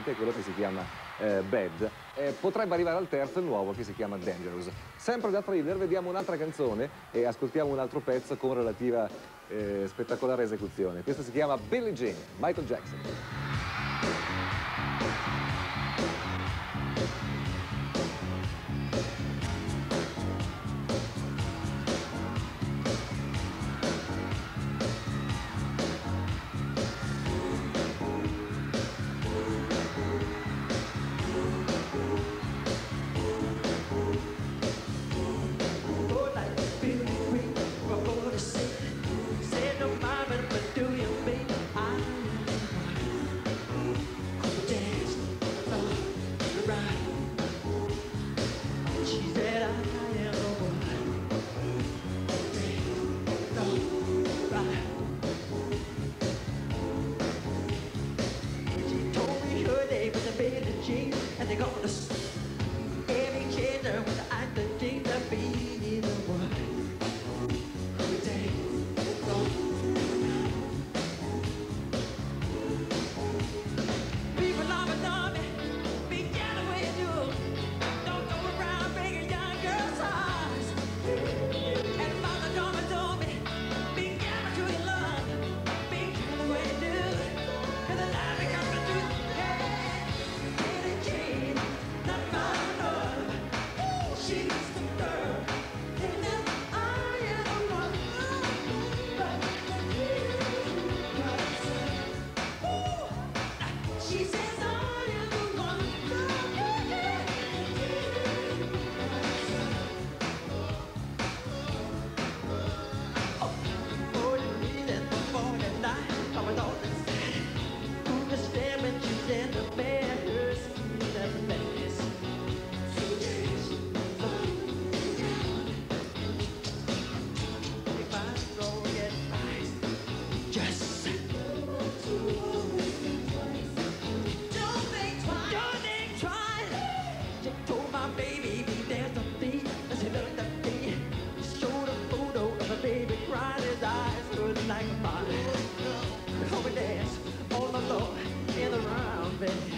che è quello che si chiama eh, Bad. Eh, potrebbe arrivare al terzo il nuovo che si chiama Dangerous. Sempre da thriller vediamo un'altra canzone e ascoltiamo un altro pezzo con relativa eh, spettacolare esecuzione. Questo si chiama Billie Jean, Michael Jackson. Like a fire. Come and dance all alone in the round.